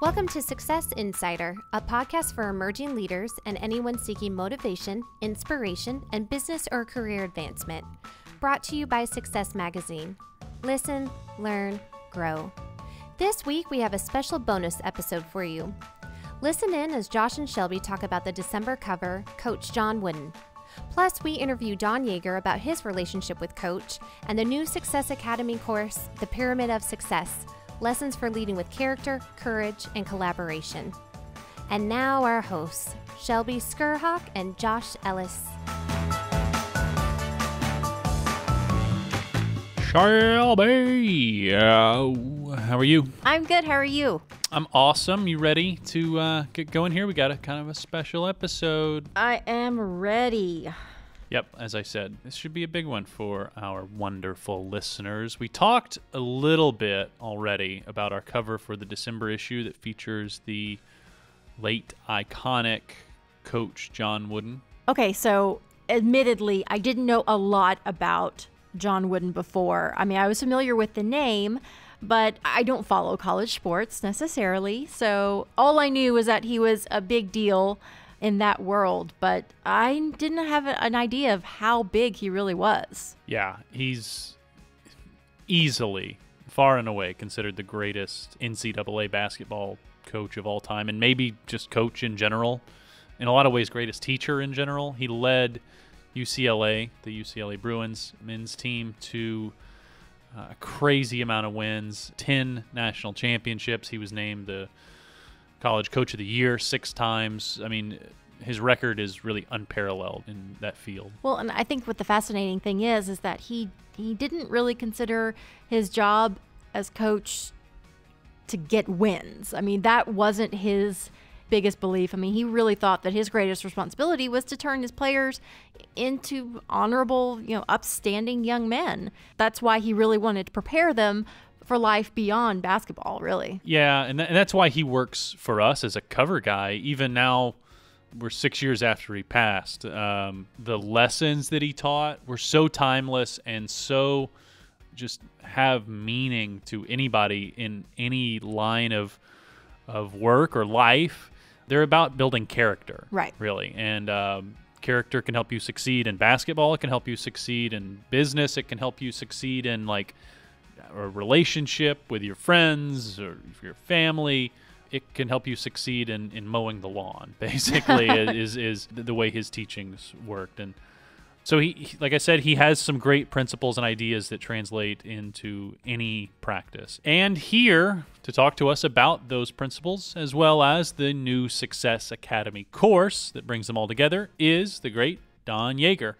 Welcome to Success Insider, a podcast for emerging leaders and anyone seeking motivation, inspiration, and business or career advancement. Brought to you by Success Magazine. Listen, learn, grow. This week, we have a special bonus episode for you. Listen in as Josh and Shelby talk about the December cover, Coach John Wooden. Plus, we interview Don Yaeger about his relationship with Coach and the new Success Academy course, The Pyramid of Success lessons for leading with character, courage, and collaboration. And now, our hosts, Shelby Skrhak and Josh Ellis. Shelby, uh, how are you? I'm good. How are you? I'm awesome. You ready to uh, get going here? We got a kind of a special episode. I am ready. Yep, as I said, this should be a big one for our wonderful listeners. We talked a little bit already about our cover for the December issue that features the late iconic coach John Wooden. Okay, so admittedly, I didn't know a lot about John Wooden before. I mean, I was familiar with the name, but I don't follow college sports necessarily. So all I knew was that he was a big deal in that world, but I didn't have an idea of how big he really was. Yeah, he's easily, far and away, considered the greatest NCAA basketball coach of all time, and maybe just coach in general. In a lot of ways, greatest teacher in general. He led UCLA, the UCLA Bruins men's team, to uh, a crazy amount of wins, 10 national championships. He was named the college coach of the year six times. I mean, his record is really unparalleled in that field. Well, and I think what the fascinating thing is is that he he didn't really consider his job as coach to get wins. I mean, that wasn't his biggest belief. I mean, he really thought that his greatest responsibility was to turn his players into honorable, you know, upstanding young men. That's why he really wanted to prepare them for life beyond basketball, really. Yeah, and, th- and that's why he works for us as a cover guy. Even now, we're six years after he passed. Um, the lessons that he taught were so timeless and so just have meaning to anybody in any line of of work or life. They're about building character, right? Really, and um, character can help you succeed in basketball. It can help you succeed in business. It can help you succeed in like a relationship with your friends or your family it can help you succeed in, in mowing the lawn basically is is the way his teachings worked. And so he like i said he has some great principles and ideas that translate into any practice. And here to talk to us about those principles as well as the new success academy course that brings them all together is the great don yaeger.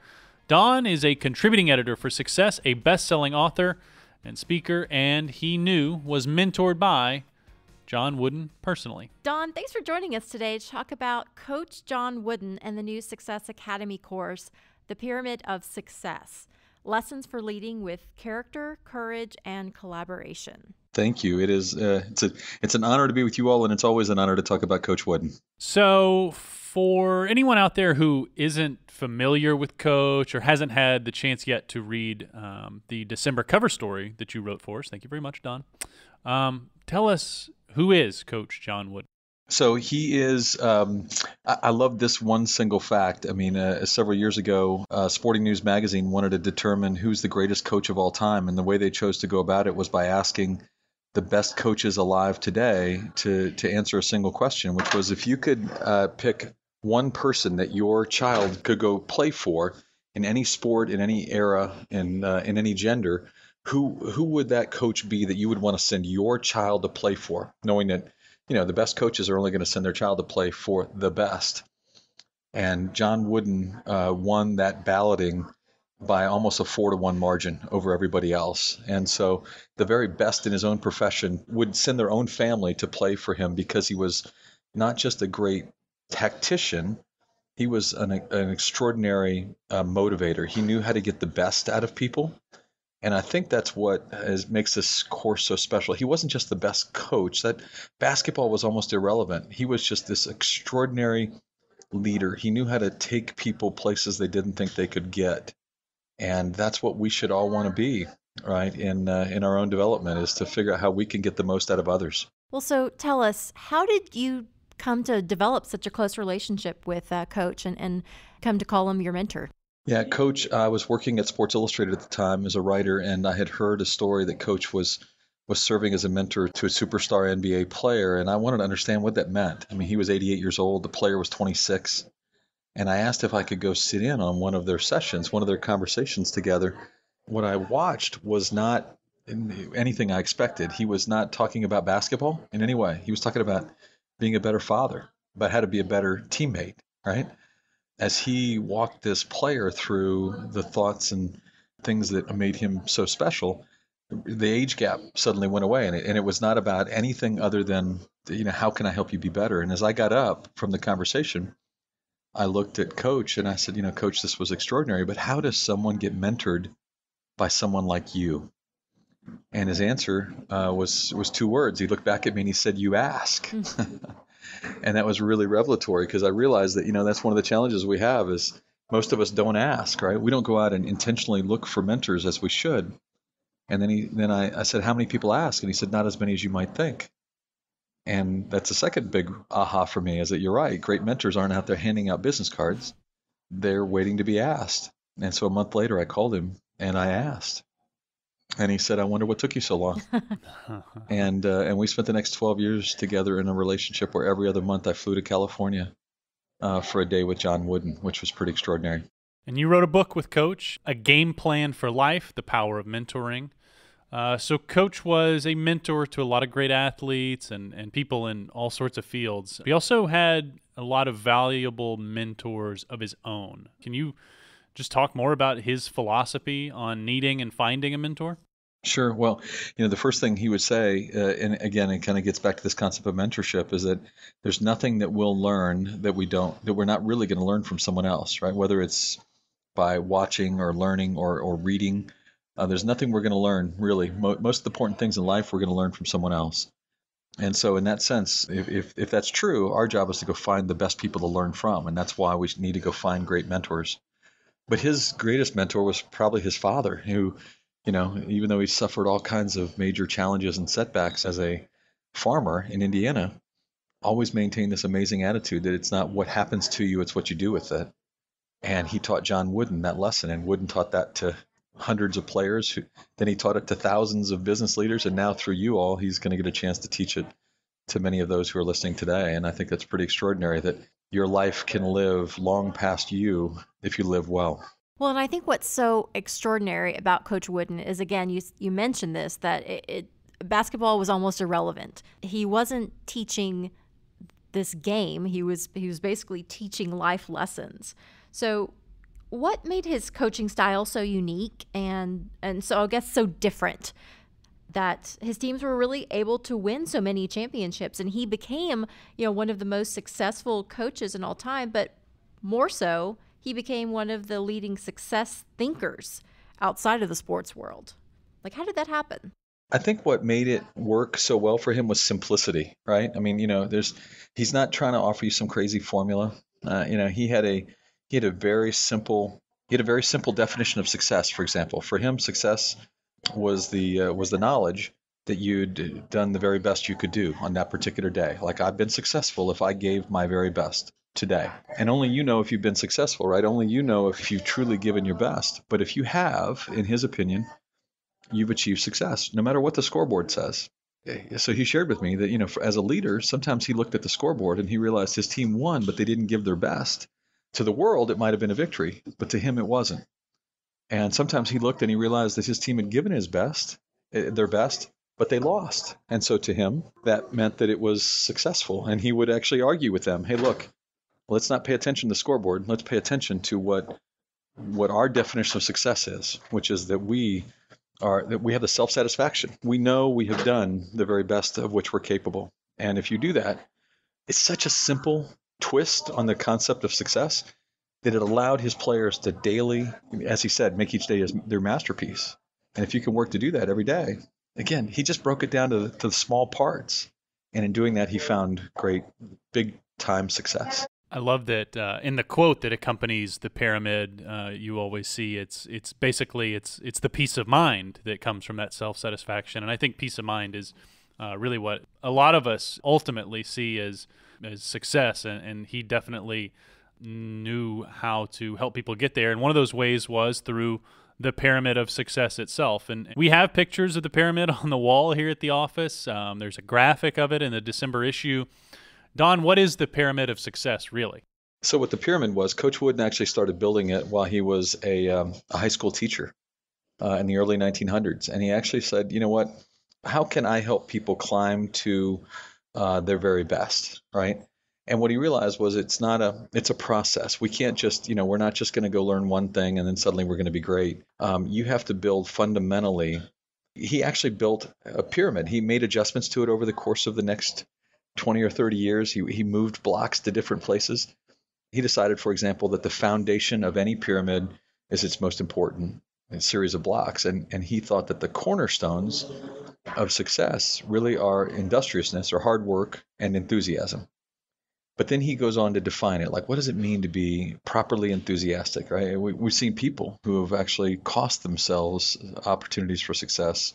Don is a contributing editor for success a best-selling author and speaker, and he knew was mentored by John Wooden personally. Don, thanks for joining us today to talk about Coach John Wooden and the new Success Academy course, The Pyramid of Success Lessons for Leading with Character, Courage, and Collaboration. Thank you. It is uh, it's a it's an honor to be with you all, and it's always an honor to talk about Coach Wooden. So, for anyone out there who isn't familiar with Coach or hasn't had the chance yet to read um, the December cover story that you wrote for us, thank you very much, Don. Um, tell us who is Coach John Wood. So he is. Um, I, I, love this one single fact. I mean, uh, several years ago, uh, Sporting News magazine wanted to determine who's the greatest coach of all time, and the way they chose to go about it was by asking the best coaches alive today to to answer a single question, which was if you could uh, pick one person that your child could go play for in any sport, in any era, in uh, in any gender, who who would that coach be that you would want to send your child to play for, knowing that you know the best coaches are only going to send their child to play for the best. And John Wooden uh, won that balloting by almost a four to one margin over everybody else. And so the very best in his own profession would send their own family to play for him because he was not just a great tactician, he was an, an extraordinary uh, motivator. He knew how to get the best out of people. And I think that's what is, makes this course so special. He wasn't just the best coach. That basketball was almost irrelevant. He was just this extraordinary leader. He knew how to take people places they didn't think they could get. And that's what we should all want to be, right? In uh, in our own development is to figure out how we can get the most out of others. Well, so tell us, how did you come to develop such a close relationship with uh, Coach and, and come to call him your mentor? Yeah, Coach, I was working at Sports Illustrated at the time as a writer, and I had heard a story that Coach was was serving as a mentor to a superstar NBA player, and I wanted to understand what that meant. I mean, he was 88 years old, the player was 26, and I asked if I could go sit in on one of their sessions, one of their conversations together. What I watched was not anything I expected. He was not talking about basketball in any way. He was talking about being a better father, about how to be a better teammate, right? As he walked this player through the thoughts and things that made him so special, the age gap suddenly went away and it, and it was not about anything other than you know how can i help you be better and as i got up from the conversation i looked at coach and i said you know coach this was extraordinary but how does someone get mentored by someone like you? And his answer uh, was was two words. He looked back at me and he said you ask. And that was really revelatory because i realized that you know that's one of the challenges we have is most of us don't ask right? We don't go out and intentionally look for mentors as we should. And then he then I, I said, How many people ask? And he said, Not as many as you might think. And that's the second big aha for me is that you're right. Great mentors aren't out there handing out business cards. They're waiting to be asked. And so a month later I called him and I asked. And he said, I wonder what took you so long. and uh, and we spent the next 12 years together in a relationship where every other month I flew to California uh, for a day with John Wooden, which was pretty extraordinary. And you wrote a book with Coach, A Game Plan for Life The Power of Mentoring. Uh, so, Coach was a mentor to a lot of great athletes and, and people in all sorts of fields. He also had a lot of valuable mentors of his own. Can you just talk more about his philosophy on needing and finding a mentor? Sure. Well, you know, the first thing he would say, uh, and again, it kind of gets back to this concept of mentorship, is that there's nothing that we'll learn that we don't, that we're not really going to learn from someone else, right? Whether it's by watching or learning or, or reading uh, there's nothing we're going to learn, really. Mo- most of the important things in life we're going to learn from someone else. And so, in that sense, if, if, if that's true, our job is to go find the best people to learn from. And that's why we need to go find great mentors. But his greatest mentor was probably his father, who, you know, even though he suffered all kinds of major challenges and setbacks as a farmer in Indiana, always maintained this amazing attitude that it's not what happens to you, it's what you do with it. And he taught John Wooden that lesson, and Wooden taught that to hundreds of players. Who, then he taught it to thousands of business leaders, and now through you all, he's going to get a chance to teach it to many of those who are listening today. And I think that's pretty extraordinary that your life can live long past you if you live well. Well, and I think what's so extraordinary about Coach Wooden is again, you you mentioned this that it, it basketball was almost irrelevant. He wasn't teaching this game. He was he was basically teaching life lessons. So what made his coaching style so unique and and so I guess so different that his teams were really able to win so many championships and he became, you know, one of the most successful coaches in all time, but more so, he became one of the leading success thinkers outside of the sports world. Like how did that happen? I think what made it work so well for him was simplicity, right? I mean, you know, there's he's not trying to offer you some crazy formula. Uh, you know, he had a he had a very simple he had a very simple definition of success. For example, for him, success was the uh, was the knowledge that you'd done the very best you could do on that particular day. Like I've been successful if I gave my very best today. And only you know if you've been successful, right? Only you know if you've truly given your best. But if you have, in his opinion, you've achieved success, no matter what the scoreboard says. So he shared with me that, you know, as a leader, sometimes he looked at the scoreboard and he realized his team won, but they didn't give their best. To the world, it might have been a victory, but to him, it wasn't. And sometimes he looked and he realized that his team had given his best, eh, their best, but they lost. And so to him, that meant that it was successful. And he would actually argue with them, "Hey, look, let's not pay attention to the scoreboard. Let's pay attention to what what our definition of success is, which is that we are that we have the self-satisfaction. We know we have done the very best of which we're capable. And if you do that, it's such a simple twist on the concept of success that it allowed his players to daily, as he said, make each day their masterpiece. And if you can work to do that every day, again, he just broke it down to the, to the small parts. And in doing that, he found great, big time success. I love that uh, in the quote that accompanies the pyramid, uh, you always see it's it's basically it's it's the peace of mind that comes from that self satisfaction, and I think peace of mind is uh, really what a lot of us ultimately see as as success, and, and he definitely knew how to help people get there. And one of those ways was through the pyramid of success itself. And we have pictures of the pyramid on the wall here at the office. Um, there's a graphic of it in the December issue. Don, what is the pyramid of success really? So, what the pyramid was, Coach Wooden actually started building it while he was a, um, a high school teacher uh, in the early 1900s. And he actually said, you know what? How can I help people climb to uh, their very best, right? And what he realized was it's not a it's a process. We can't just you know we're not just going to go learn one thing and then suddenly we're going to be great. Um, you have to build fundamentally. He actually built a pyramid. He made adjustments to it over the course of the next 20 or 30 years. He he moved blocks to different places. He decided, for example, that the foundation of any pyramid is its most important series of blocks, and and he thought that the cornerstones of success really are industriousness or hard work and enthusiasm. But then he goes on to define it. Like, what does it mean to be properly enthusiastic, right? We, we've seen people who have actually cost themselves opportunities for success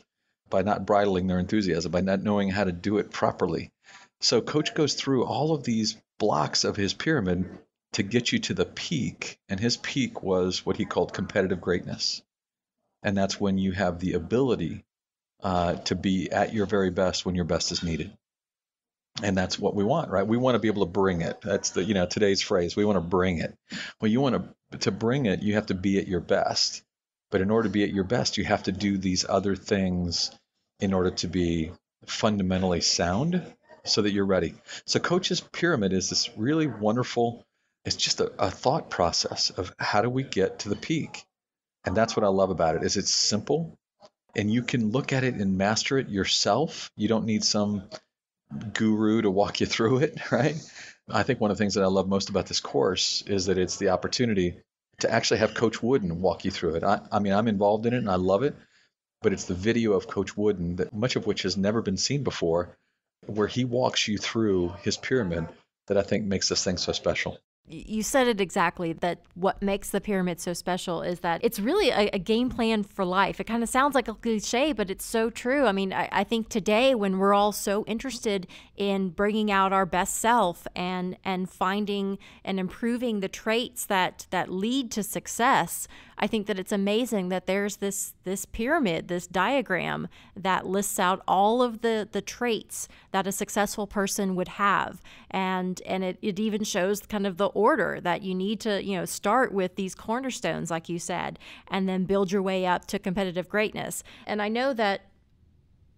by not bridling their enthusiasm, by not knowing how to do it properly. So, Coach goes through all of these blocks of his pyramid to get you to the peak. And his peak was what he called competitive greatness. And that's when you have the ability uh, to be at your very best when your best is needed. And that's what we want right? We want to be able to bring it. That's the you know today's phrase we want to bring it. Well you want to to bring it you have to be at your best. But in order to be at your best you have to do these other things in order to be fundamentally sound so that you're ready. So coach's pyramid is this really wonderful it's just a, a thought process of how do we get to the peak? And that's what i love about it is it's simple and you can look at it and master it yourself you don't need some guru to walk you through it, right? I think one of the things that I love most about this course is that it's the opportunity to actually have Coach Wooden walk you through it. I, I mean, I'm involved in it and I love it, but it's the video of Coach Wooden that much of which has never been seen before, where he walks you through his pyramid that I think makes this thing so special. You said it exactly that what makes the pyramid so special is that it's really a, a game plan for life. It kind of sounds like a cliche, but it's so true. I mean, I, I, think today when we're all so interested in bringing out our best self and and finding and improving the traits that that lead to success, I think that it's amazing that there's this this pyramid, this diagram that lists out all of the the traits that a successful person would have, and and it, it even shows kind of the order that you need to you know start with these cornerstones, like you said, and then build your way up to competitive greatness. And I know that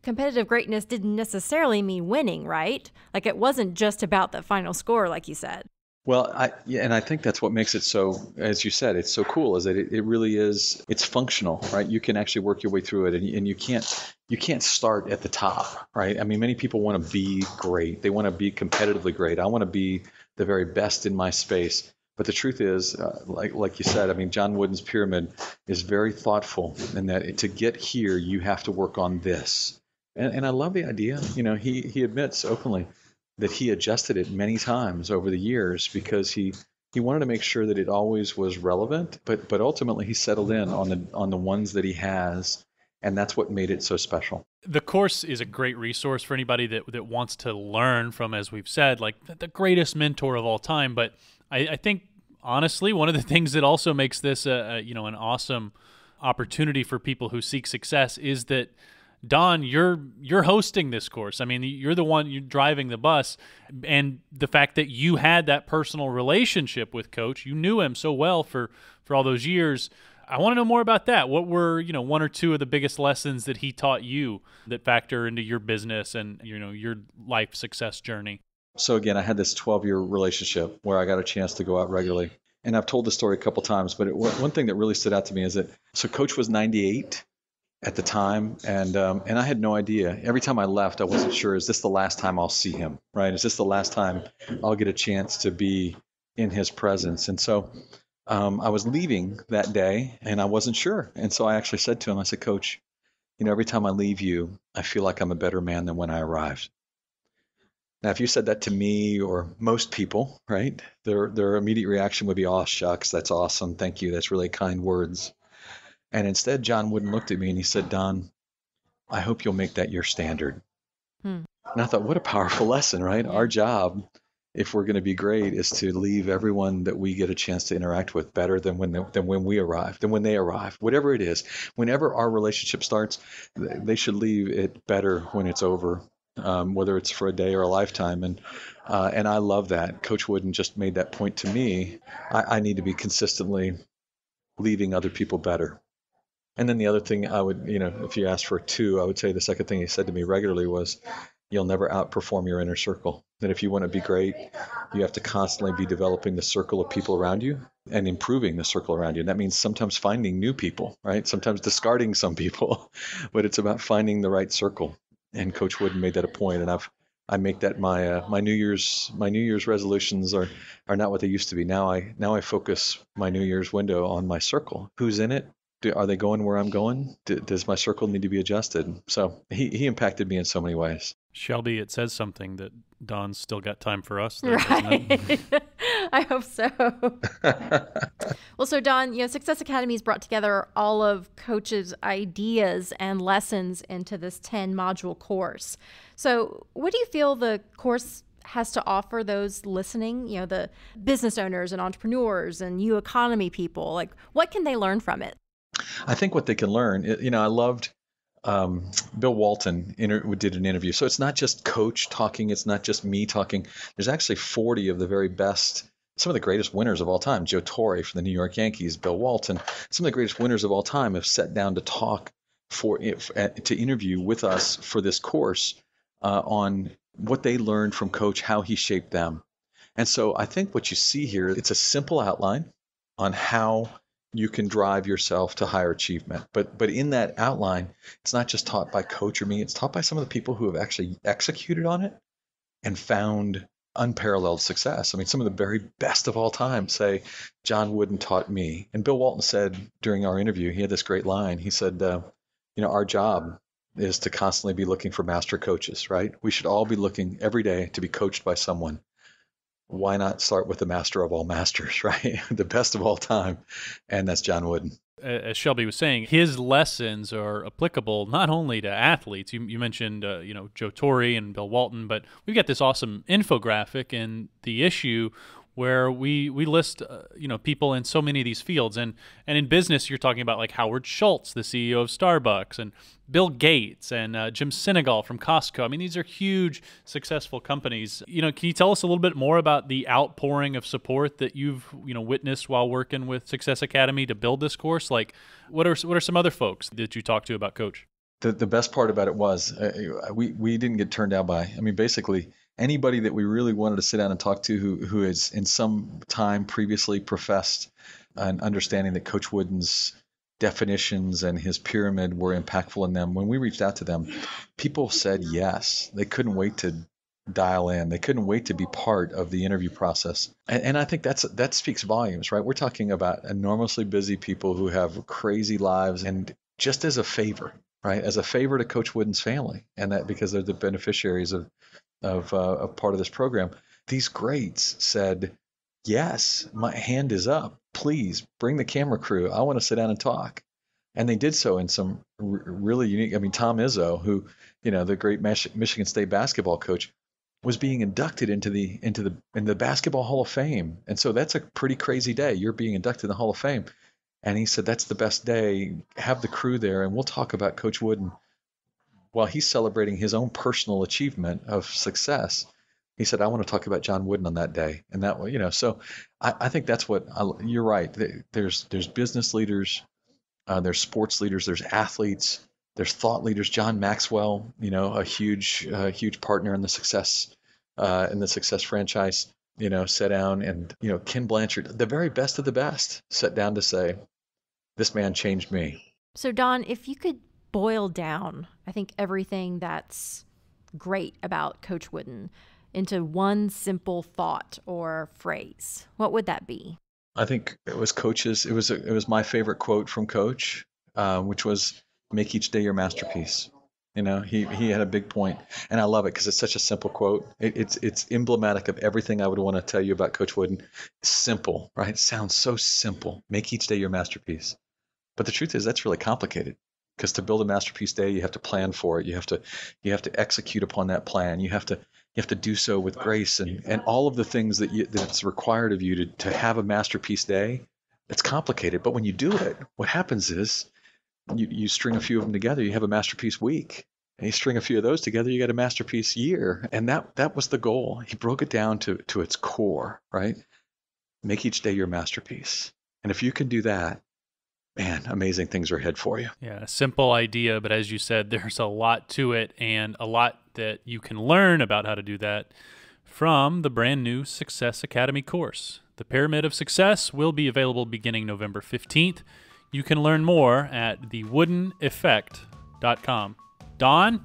competitive greatness didn't necessarily mean winning, right? Like it wasn't just about the final score, like you said. Well, I, yeah, and I think that's what makes it so, as you said, it's so cool is that it, it really is, it's functional, right? You can actually work your way through it and, and you can't, you can't start at the top, right? I mean, many people want to be great. They want to be competitively great. I want to be the very best in my space. But the truth is, uh, like like you said, I mean, John Wooden's pyramid is very thoughtful in that to get here, you have to work on this. And, and I love the idea. You know, he he admits openly that he adjusted it many times over the years because he he wanted to make sure that it always was relevant, but but ultimately he settled in on the on the ones that he has, and that's what made it so special. The course is a great resource for anybody that that wants to learn from, as we've said, like the greatest mentor of all time. But I, I think honestly, one of the things that also makes this a, a you know an awesome opportunity for people who seek success is that Don, you're you're hosting this course. I mean, you're the one you're driving the bus, and the fact that you had that personal relationship with Coach, you knew him so well for for all those years. I want to know more about that. What were you know one or two of the biggest lessons that he taught you that factor into your business and you know your life success journey? So again, I had this 12 year relationship where I got a chance to go out regularly, and I've told the story a couple times. But it, one thing that really stood out to me is that so Coach was 98 at the time, and um, and I had no idea. Every time I left, I wasn't sure: is this the last time I'll see him? Right? Is this the last time I'll get a chance to be in his presence? And so um, I was leaving that day, and I wasn't sure. And so I actually said to him, I said, Coach, you know, every time I leave you, I feel like I'm a better man than when I arrived. Now, if you said that to me or most people, right, their their immediate reaction would be, "Oh shucks, that's awesome, thank you, that's really kind words." And instead, John Wooden looked at me and he said, Don, I hope you'll make that your standard. Hmm. And I thought, what a powerful lesson, right? Our job, if we're going to be great, is to leave everyone that we get a chance to interact with better than when they, than when we arrive, than when they arrive, whatever it is. Whenever our relationship starts, they should leave it better when it's over, um, whether it's for a day or a lifetime. And uh, and I love that. Coach Wooden just made that point to me. I, I need to be consistently leaving other people better. And then the other thing I would, you know, if you asked for two, I would say the second thing he said to me regularly was, you'll never outperform your inner circle. That if you want to be great, you have to constantly be developing the circle of people around you and improving the circle around you. And that means sometimes finding new people, right? Sometimes discarding some people, but it's about finding the right circle. And Coach Wooden made that a point, and I've I make that my uh, my New Year's my New Year's resolutions are are not what they used to be. Now I now I focus my New Year's window on my circle. Who's in it? Do, are they going where I'm going? Do, does my circle need to be adjusted? So he he impacted me in so many ways. Shelby, it says something that Don's still got time for us. There, right. I hope so. well, so Don, you know, Success Academy has brought together all of Coach's ideas and lessons into this 10 module course. So, what do you feel the course has to offer those listening, you know, the business owners and entrepreneurs and you economy people? Like, what can they learn from it? I think what they can learn, you know, I loved um, Bill Walton inter- did an interview. So it's not just coach talking, it's not just me talking. There's actually 40 of the very best, some of the greatest winners of all time. Joe Torre from the New York Yankees, Bill Walton, some of the greatest winners of all time have sat down to talk for to interview with us for this course uh, on what they learned from coach, how he shaped them. And so I think what you see here, it's a simple outline on how you can drive yourself to higher achievement. But but in that outline, it's not just taught by coach or me, it's taught by some of the people who have actually executed on it and found unparalleled success. I mean, some of the very best of all time say, John Wooden taught me. And Bill Walton said during our interview, he had this great line. He said, uh, you know, our job is to constantly be looking for master coaches, right? We should all be looking every day to be coached by someone why not start with the master of all masters, right? the best of all time, and that's John Wooden. As Shelby was saying, his lessons are applicable not only to athletes. You, you mentioned, uh, you know, Joe Torre and Bill Walton, but we've got this awesome infographic, and the issue where we we list uh, you know people in so many of these fields. And and in business you're talking about like Howard Schultz the CEO of Starbucks and Bill Gates and uh, Jim Sinegal from Costco. I mean these are huge successful companies. You know can you tell us a little bit more about the outpouring of support that you've you know witnessed while working with Success Academy to build this course? Like what are what are some other folks that you talked to about coach? The the best part about it was uh, we we didn't get turned down by I mean basically anybody that we really wanted to sit down and talk to who who has in some time previously professed an understanding that Coach Wooden's definitions and his pyramid were impactful in them. When we reached out to them, people said yes. They couldn't wait to dial in. They couldn't wait to be part of the interview process. And, and, I think that's that speaks volumes, right? We're talking about enormously busy people who have crazy lives and just as a favor, right? As a favor to Coach Wooden's family, and that because they're the beneficiaries of of, uh, of part of this program, these greats said, Yes, my hand is up. Please bring the camera crew. I want to sit down and talk. And they did so in some r- really unique. I mean, Tom Izzo, who, you know, the great Mich- Michigan State basketball coach, was being inducted into the into the in the basketball Hall of Fame. And so that's a pretty crazy day. You're being inducted in the Hall of Fame. And he said that's the best day. Have the crew there, and we'll talk about Coach Wooden while he's celebrating his own personal achievement of success, he said, "I want to talk about John Wooden on that day." And that way, you know, so I, I think that's what I, you're right. There's there's business leaders, uh, there's sports leaders, there's athletes, there's thought leaders. John Maxwell, you know, a huge uh, huge partner in the success uh, in the success franchise. You know, sat down and you know Ken Blanchard, the very best of the best, sat down to say, "This man changed me." So Don, if you could boil down, I think, everything that's great about Coach Wooden into one simple thought or phrase, what would that be? I think it was Coach's. It was it was my favorite quote from Coach, uh, which was "Make each day your masterpiece." You know, he he had a big point, and I love it because it's such a simple quote. It, it's it's emblematic of everything I would want to tell you about Coach Wooden. Simple, right? It sounds so simple. Make each day your masterpiece, but the truth is that's really complicated because to build a masterpiece day you have to plan for it. You have to you have to execute upon that plan. You have to you have to do so with grace and, and all of the things that you, that's required of you to, to have a masterpiece day it's complicated. But when you do it what happens is you, you string a few of them together you have a masterpiece week. And you string a few of those together you got a masterpiece year. And that that was the goal. He broke it down to to its core right? Make each day your masterpiece. And if you can do that man, amazing things are ahead for you. Yeah, a simple idea, but as you said, there's a lot to it and a lot that you can learn about how to do that from the brand new Success Academy course. The Pyramid of Success will be available beginning November 15th. You can learn more at thewoodeneffect.com. Don,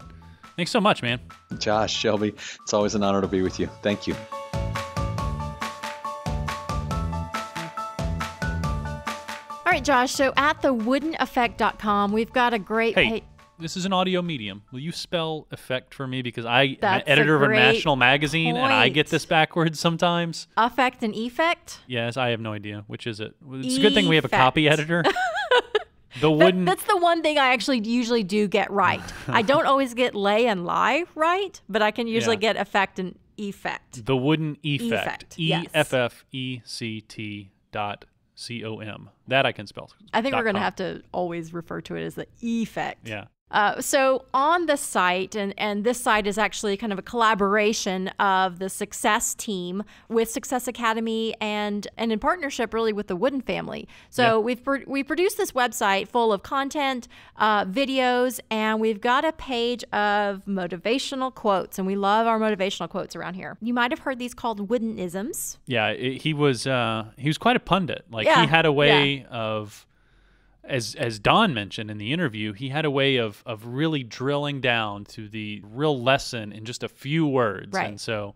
thanks so much, man. Josh, Shelby, it's always an honor to be with you. Thank you. Right, Josh. So at thewoodeneffect.com, we've got a great hey, pa- this is an audio medium. Will you spell effect for me? Because I am an That's a editor of a national magazine and I get this backwards sometimes. affect and effect. Yes, I have no idea. Which is it? It's a good thing we have a copy editor. The That- wooden. that's the one thing I actually usually do get right. I don't always get lay and lie right, but I can usually Yeah. get effect and effect. The wooden effect. Effect, E. F F E C T dot C O M. That I can spell. I think we're going to have to always refer to it as the effect. Yeah. Uh, so on the site, and, and this site is actually kind of a collaboration of the Success team with Success Academy and and in partnership really with the Wooden family. So Yeah. we've pro- we produced this website full of content, uh, videos, and we've got a page of motivational quotes, and we love our motivational quotes around here. You might have heard these called Woodenisms. Yeah, it, he was uh, he was quite a pundit. Like Yeah, he had a way of, as as Don mentioned in the interview, he had a way of of really drilling down to the real lesson in just a few words. Right. And so,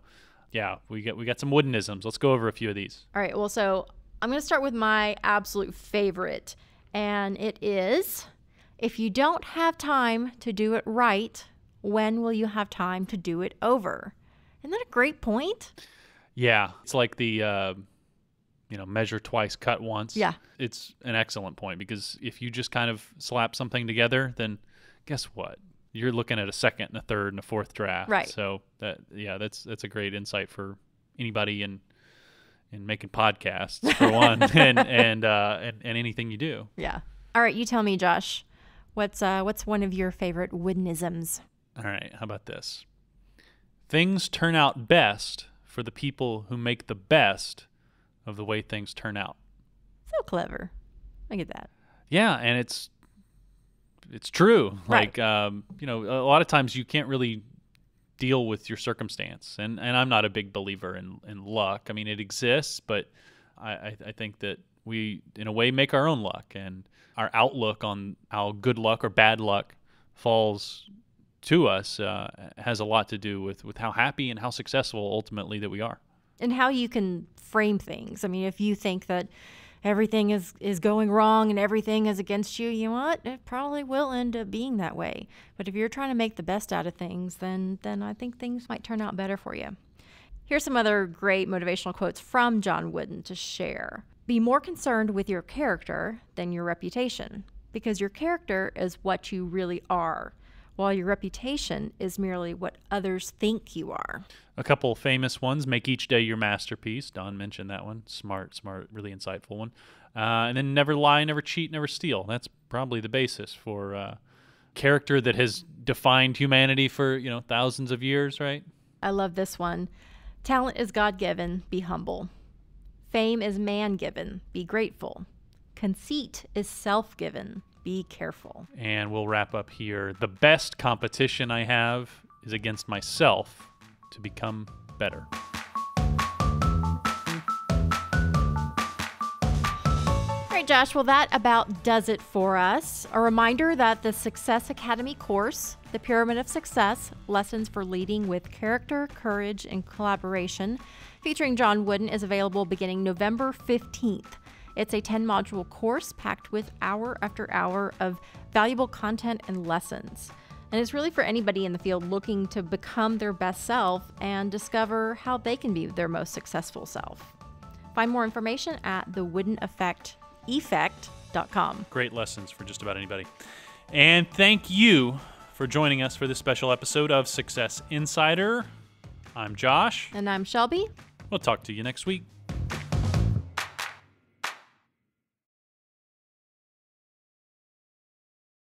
yeah, we get we got some woodenisms. Let's go over a few of these. All right. Well, so I'm going to start with my absolute favorite, and it is if you don't have time to do it right, when will you have time to do it over? Isn't that a great point? Yeah, it's like the uh, you know measure twice, cut once. Yeah. it's an excellent point because if you just kind of slap something together, then guess what? You're looking at a second and a third and a fourth draft. Right. So that yeah, that's that's a great insight for anybody in in making podcasts for one, and and, uh, and and anything you do. Yeah. All right. You tell me, Josh. What's uh what's one of your favorite woodenisms? All right, how about this? Things turn out best for the people who make the best of the way things turn out. So clever. I get that. Yeah, and it's it's true. Right. Like um, you know, a lot of times you can't really deal with your circumstance, and and I'm not a big believer in in luck. I mean, it exists, but I I, I think that we in a way make our own luck, and our outlook on how good luck or bad luck falls to us uh, has a lot to do with with how happy and how successful ultimately that we are. And how you can frame things. I mean, if you think that everything is is going wrong and everything is against you, you know what? It probably will end up being that way. But if you're trying to make the best out of things, then then I think things might turn out better for you. Here's some other great motivational quotes from John Wooden to share. Be more concerned with your character than your reputation, because your character is what you really are, while your reputation is merely what others think you are. A couple famous ones make each day your masterpiece. Don mentioned that one. Smart, smart, really insightful one. Uh, and then never lie, never cheat, never steal. That's probably the basis for uh, character that has defined humanity for you know thousands of years, right? I love this one. Talent is God given, be humble. Fame is man given, be grateful. Conceit is self given, be careful. And we'll wrap up here. The best competition I have is against myself to become better. All right, Josh, well, that about does it for us. A reminder that the Success Academy course, The Pyramid of Success Lessons for Leading with Character, Courage, and Collaboration, featuring John Wooden, is available beginning November 15th. It's a 10 module course packed with hour after hour of valuable content and lessons. And it's really for anybody in the field looking to become their best self and discover how they can be their most successful self. Find more information at the Wooden Effect effect.com. Great lessons for just about anybody. And thank you for joining us for this special episode of Success Insider. I'm Josh. And I'm Shelby. We'll talk to you next week.